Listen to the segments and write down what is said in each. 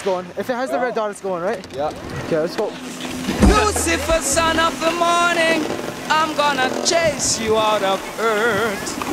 it's going. If it has the red dot, it's going, right? Yeah. Okay, let's go. Lucifer, son of the morning, I'm gonna chase you out of earth.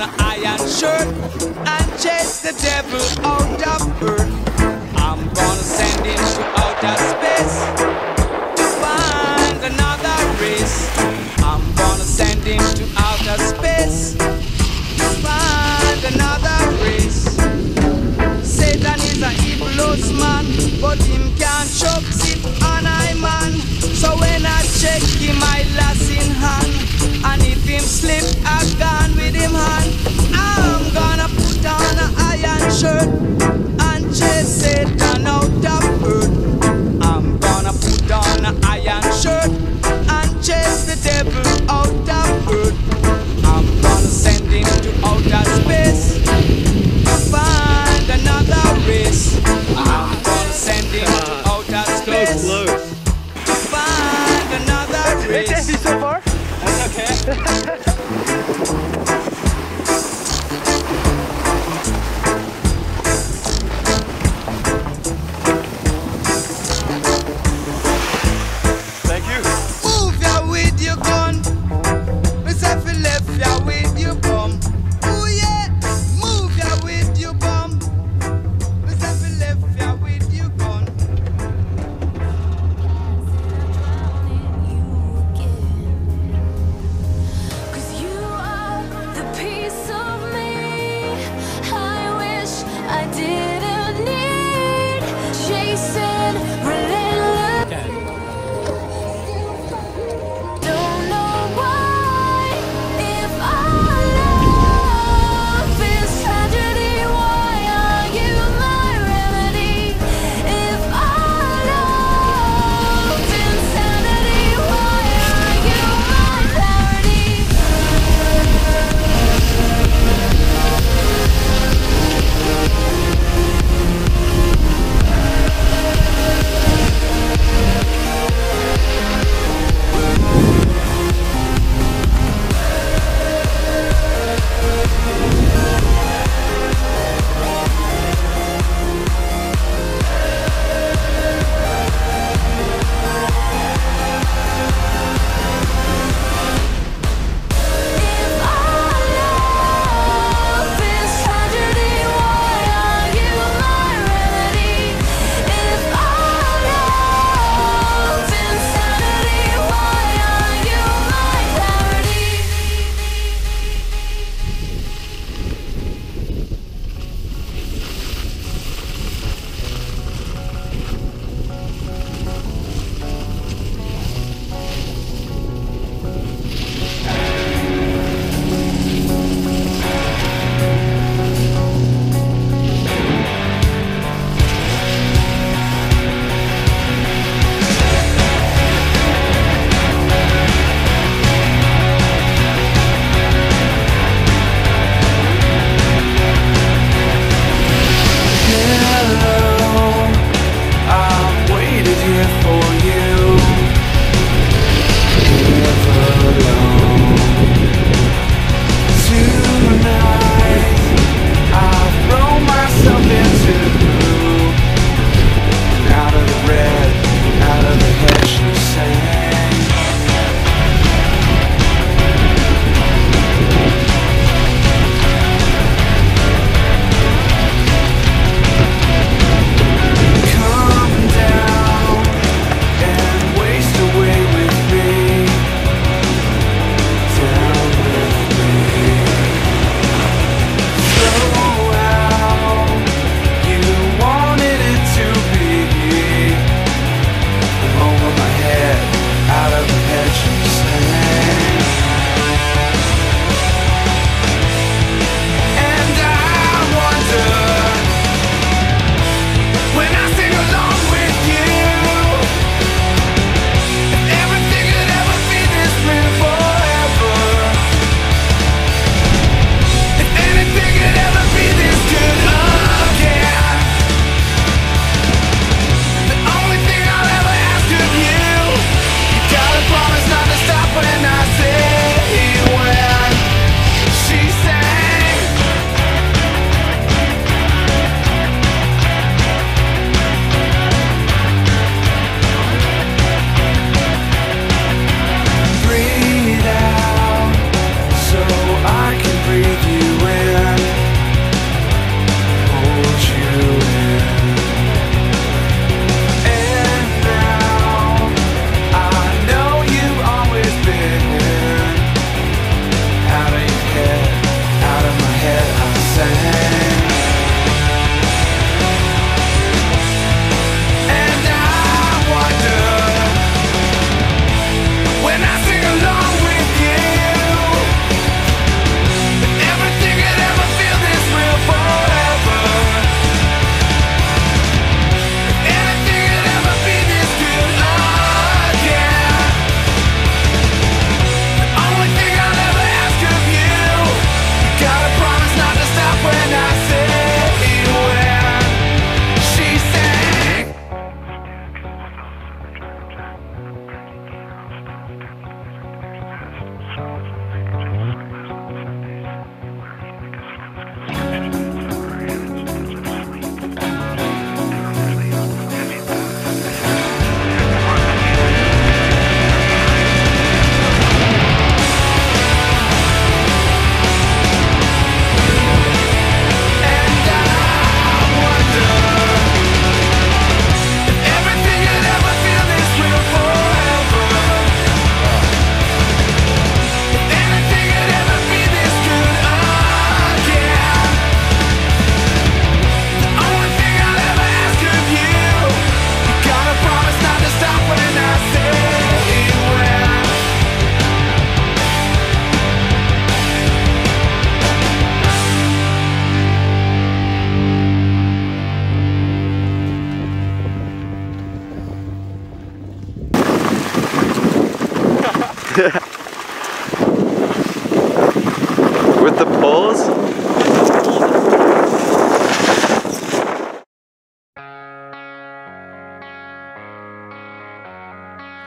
an iron shirt and chase the devil out of earth. I'm gonna send him to outer space to find another race. I'm gonna send him to outer space to find another race. Satan is an evil old man, but him can't choke zip on I man. So when I check him, I last him. And if him slip, I gone with him hand. I'm gonna put on an iron shirt and chase it down.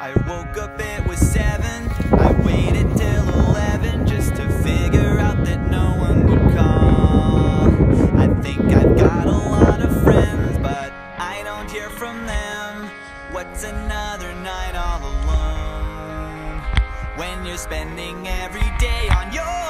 I woke up, it was seven. I waited till eleven just to figure out that no one would call. I think I've got a lot of friends, but I don't hear from them. What's another night all alone? When you're spending every day on your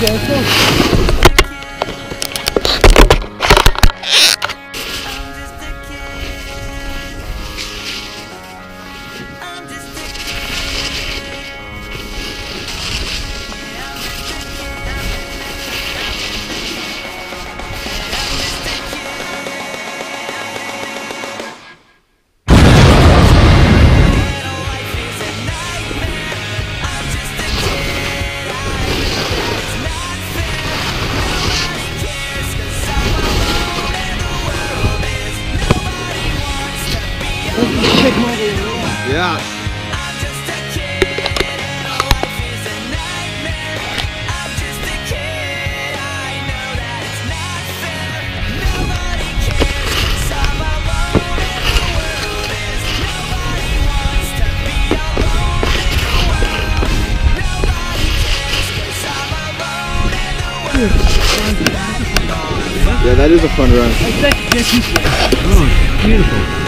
go, go. that is a fun run. That's, oh, beautiful.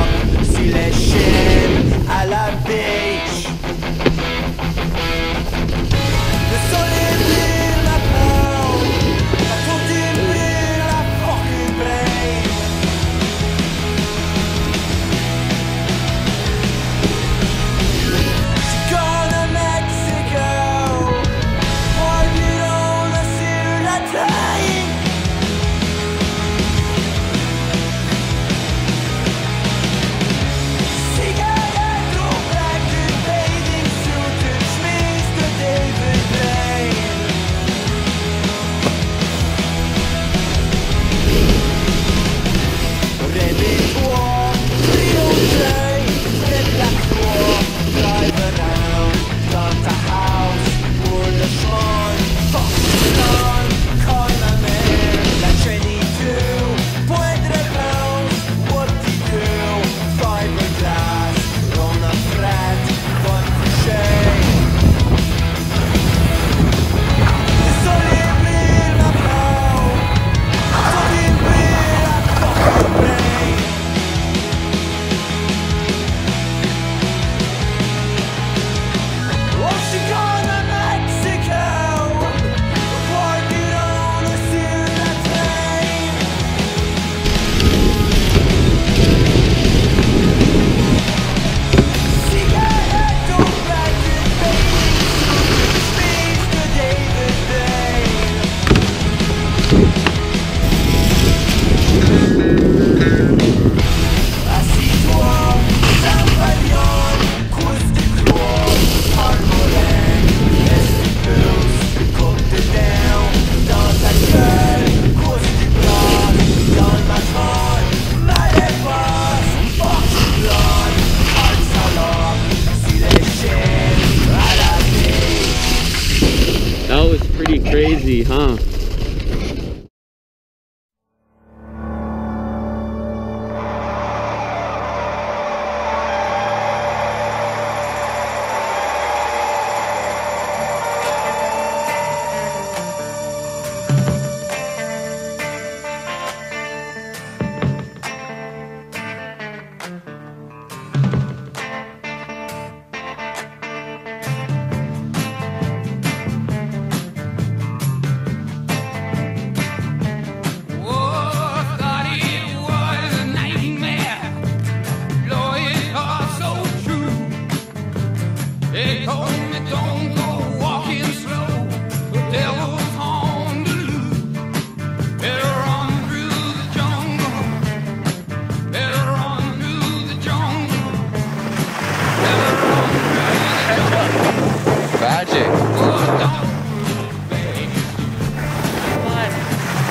जी हाँ।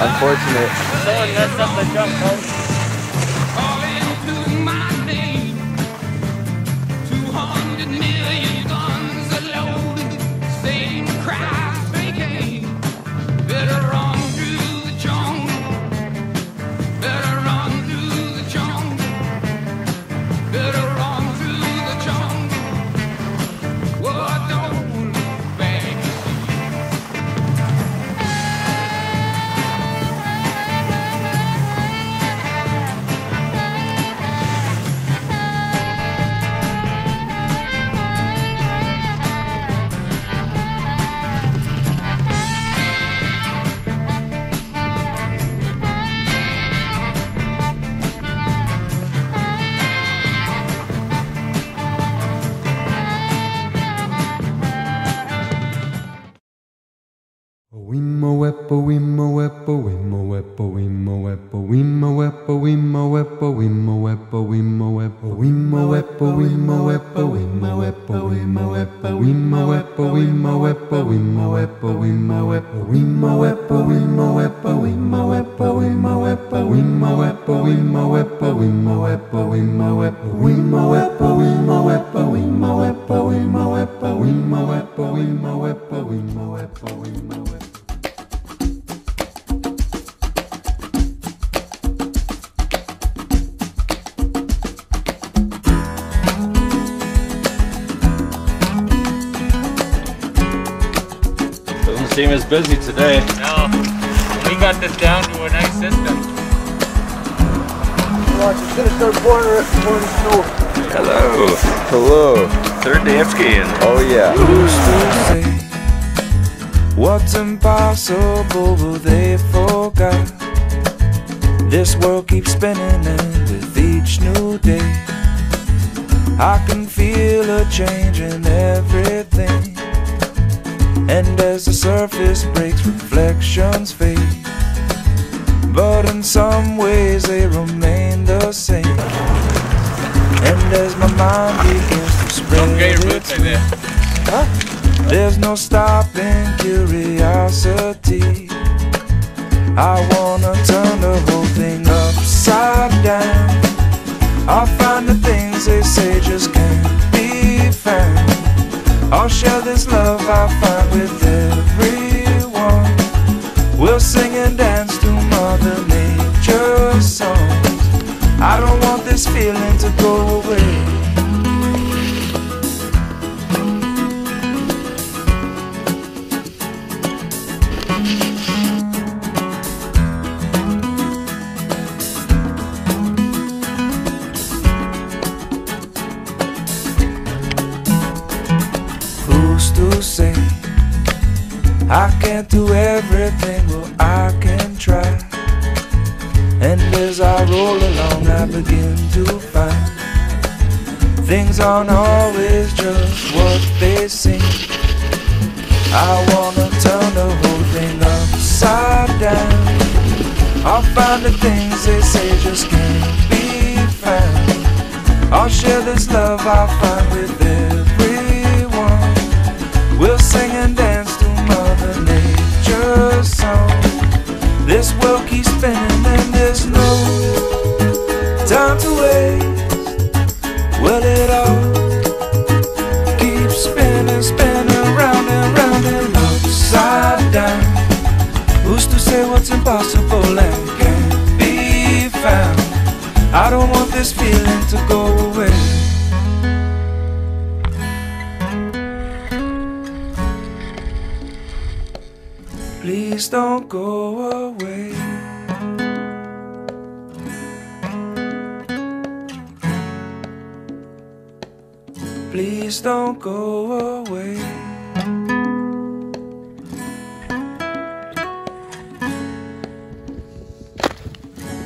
Unfortunate. Someone messed up the jump, folks. Weppo wimmo weppo wimmo weppo wimmo weppo wimmo weppo wimmo weppo wimmo weppo wimmo weppo wimmo weppo wimmo weppo wimmo weppo wimmo weppo wimmo weppo wimmo weppo wimmo weppo wimmo weppo wimmo weppo wimmo weppo Doesn't seem is busy today. No. We got this down to a nice system. Watch, it's gonna start pouring, pouring snow. Hello. Hello. Third day of skiing. Oh yeah. Who's to say what's impossible? But they forgot. This world keeps spinning, and with each new day, I can feel a change in everything. And as the surface breaks, reflections fade. But in some ways, they remain the same. And as my mind begins to spread, Don't get your its like there's no stopping curiosity. I wanna turn the whole thing upside down. I'll find the things they say just can't be found. I'll share this love I find with everyone. We'll sing and dance to Mother Nature's songs. I don't want this feeling to go away. Can't do everything? Well, I can try. And as I roll along, I begin to find things aren't always just what they seem. I wanna turn the whole thing upside down. I'll find the things they say just can't be found. I'll share this love I find with everyone. We'll sing and dance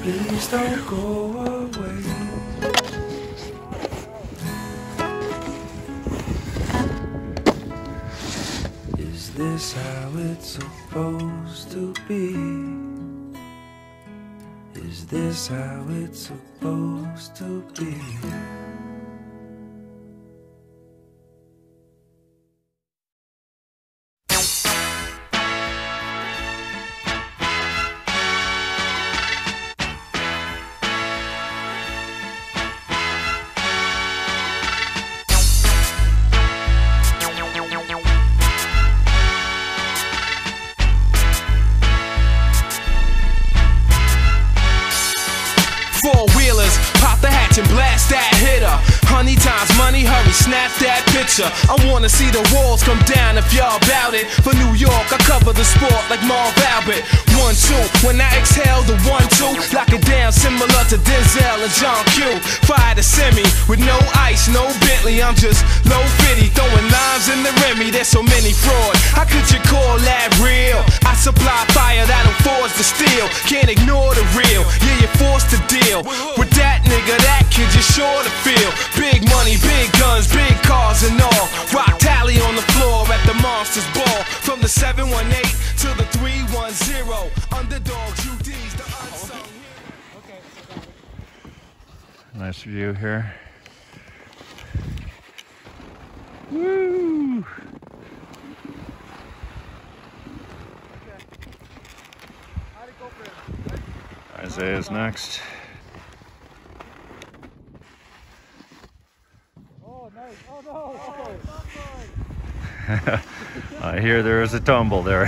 Please don't go away. Is this how it's supposed to be? Is this how it's supposed to be? Hatch and blast that hitter. Honey times money, hurry, snap that picture. I wanna see the walls come down if y'all bout it. For New York, I cover the sport like Marv Albert. One, two, when I exhale, the one, two, lock it down similar to Denzel and John Q. Fire the semi with no ice, no Bentley. I'm just low fitty, throwing limes in the Remy. There's so many fraud. How could you call that real? I supply fire that'll forge the steel. Can't ignore the real. Yeah, you're forced to deal with that nigga. That kid you're sure to feel. Big money, big guns, big cars and all. Rock tally on the floor at the Monsters Ball. From the 718 to the 310. Underdogs, UDs, the unsung. Nice view here. Woo! Isaiah's next. I hear there is a tumble there.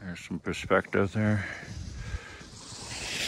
There's some perspective there.